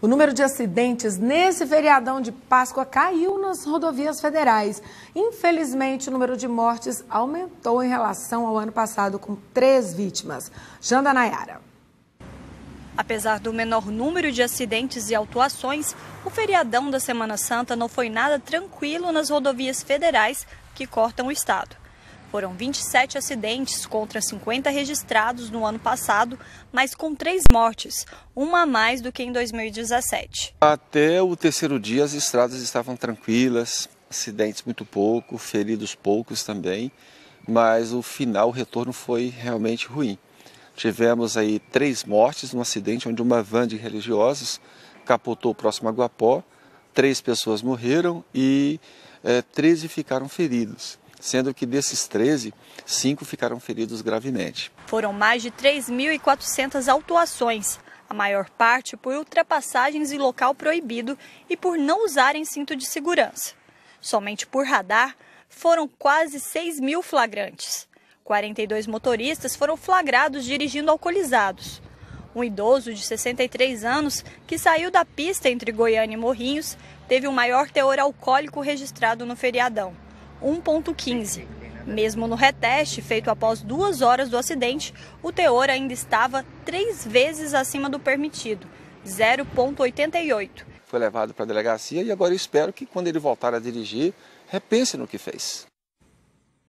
O número de acidentes nesse feriadão de Páscoa caiu nas rodovias federais. Infelizmente, o número de mortes aumentou em relação ao ano passado, com três vítimas. Janda Nayara. Apesar do menor número de acidentes e autuações, o feriadão da Semana Santa não foi nada tranquilo nas rodovias federais que cortam o estado. Foram 27 acidentes contra 50 registrados no ano passado, mas com três mortes, uma a mais do que em 2017. Até o terceiro dia as estradas estavam tranquilas, acidentes muito pouco, feridos poucos também, mas o final, o retorno foi realmente ruim. Tivemos aí três mortes num acidente onde uma van de religiosos capotou próximo a Guapó, três pessoas morreram e é, eh, 13 ficaram feridos sendo que desses 13, cinco ficaram feridos gravemente. Foram mais de 3.400 autuações, a maior parte por ultrapassagens em local proibido e por não usarem cinto de segurança. Somente por radar foram quase 6 mil flagrantes. 42 motoristas foram flagrados dirigindo alcoolizados. Um idoso de 63 anos que saiu da pista entre Goiânia e Morrinhos teve o maior teor alcoólico registrado no feriadão. 1,15. Mesmo no reteste, feito após duas horas do acidente, o teor ainda estava três vezes acima do permitido, 0,88. Foi levado para a delegacia e agora espero que, quando ele voltar a dirigir, repense no que fez.